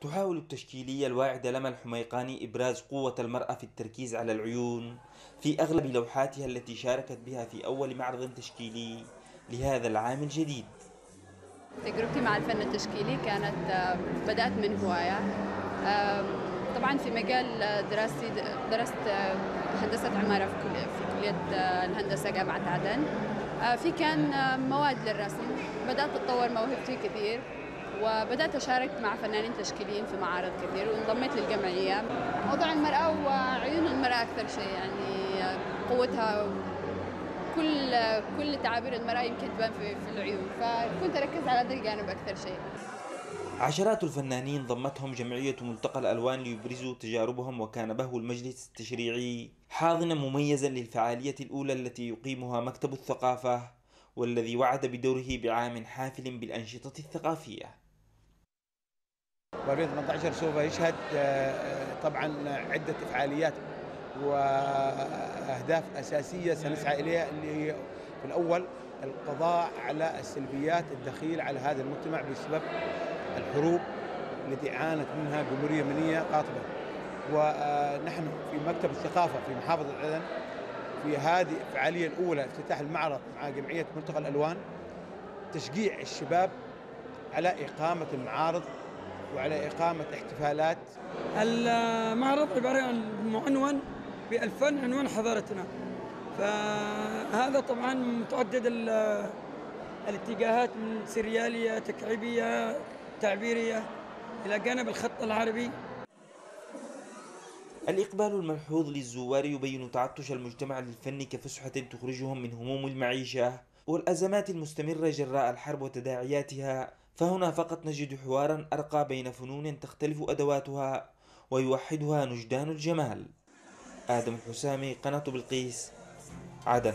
تحاول التشكيلية الواعدة لما الحميقاني إبراز قوة المرأة في التركيز على العيون في أغلب لوحاتها التي شاركت بها في أول معرض تشكيلي لهذا العام الجديد. تجربتي مع الفن التشكيلي كانت بدأت من هواية. طبعا في مجال دراستي درست هندسة عمارة في كلية آه، الهندسة جامعة عدن. آه، في كان مواد للرسم. بدأت أتطور موهبتي كثير. وبدأت أشارك مع فنانين تشكيليين في معارض كثير وانضميت للجمعية. موضوع المرأة وعيون المرأة أكثر شيء يعني قوتها كل كل تعابير المرأة يمكن تبان في, في العيون فكنت أركز على هذا الجانب أكثر شيء. عشرات الفنانين ضمتهم جمعية ملتقى الألوان ليبرزوا تجاربهم وكان بهو المجلس التشريعي حاضنا مميزا للفعالية الأولى التي يقيمها مكتب الثقافة والذي وعد بدوره بعام حافل بالأنشطة الثقافية. 2018 سوف يشهد آه، طبعا عدة فعاليات وأهداف أساسية سنسعى إليها اللي هي في الأول القضاء على السلبيات الدخيلة على هذا المجتمع بسبب الحروب التي عانت منها جمهورية يمنية قاطبة. ونحن في مكتب الثقافة في محافظة عدن في هذه الفعالية الأولى افتتاح المعرض مع جمعية ملتقى الألوان تشجيع الشباب على إقامة المعارض وعلى إقامة احتفالات. المعرض عبارة عن معنون بالفن عنوان حضارتنا. فهذا طبعا متعدد ال- الاتجاهات من سريالية تكعيبية تعبيرية إلى جانب الخط العربي. الإقبال الملحوظ للزوار يبين تعطش المجتمع للفن كفسحة تخرجهم من هموم المعيشة والأزمات المستمرة جراء الحرب وتداعياتها. فهنا فقط نجد حوارا أرقى بين فنون تختلف أدواتها ويوحدها نجدان الجمال. آدم حسامي قناة بلقيس عدن.